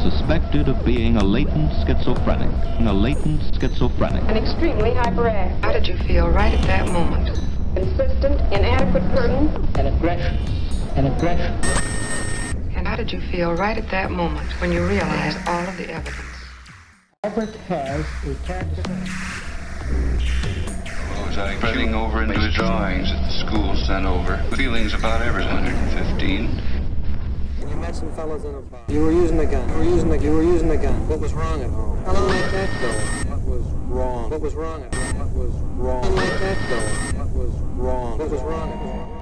suspected of being a latent schizophrenic. A latent schizophrenic. An extremely hyperactive. How did you feel right at that moment? Consistent, inadequate curtain. An aggression. An aggression. And how did you feel right at that moment when you realized all of the evidence? Albert has a cancer. was I getting over into his drawings that the school sent over? Feelings about everything. 115. You some fellas in a bar. You were using a gun. You were using a, you were using a gun. What was wrong at home? How long like that go? What was wrong? What was wrong at home? What was wrong? How long like that go? What was wrong? What was wrong at home?